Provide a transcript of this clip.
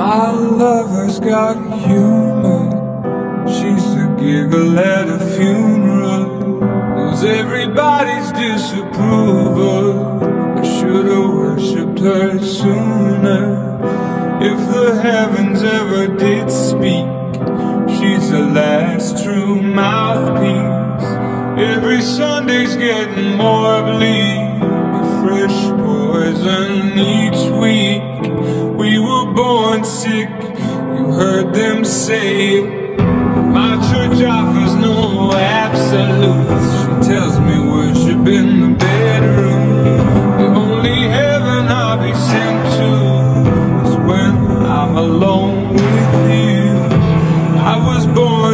My lover's got humor. She's the giggle at a funeral. Knows everybody's disapproval. I should've worshipped her sooner. If the heavens ever did speak, she's the last true mouthpiece. Every Sunday's getting more I'm alone with you. I was born